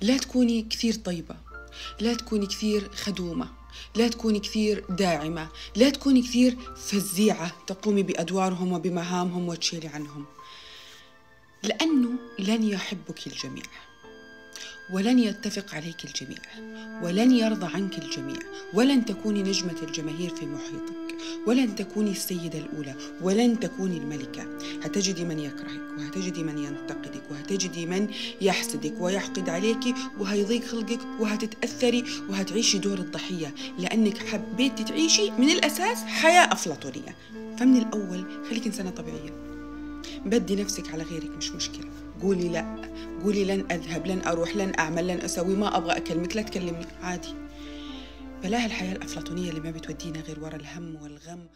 لا تكوني كثير طيبة لا تكوني كثير خدومة لا تكوني كثير داعمة لا تكوني كثير فزيعة تقومي بأدوارهم وبمهامهم وتشيلي عنهم. لأنه لن يحبك الجميع ولن يتفق عليك الجميع ولن يرضى عنك الجميع ولن تكوني نجمة الجماهير في محيطك. ولن تكوني السيدة الأولى ولن تكوني الملكة. هتجدي من يكرهك وهتجدي من ينتقدك وهتجدي من يحسدك ويحقد عليك وهيضيق خلقك وهتتأثري وهتعيشي دور الضحية. لأنك حبيتي تعيشي من الأساس حياة أفلاطونية. فمن الأول خليك إنسانة طبيعية. بدي نفسك على غيرك مش مشكلة. قولي لا قولي لن أذهب لن أروح لن أعمل لن أسوي ما أبغى أكلمك لا تكلمني. عادي. بلاها الحياة الأفلاطونية اللي ما بتودينا غير ورا الهم والغم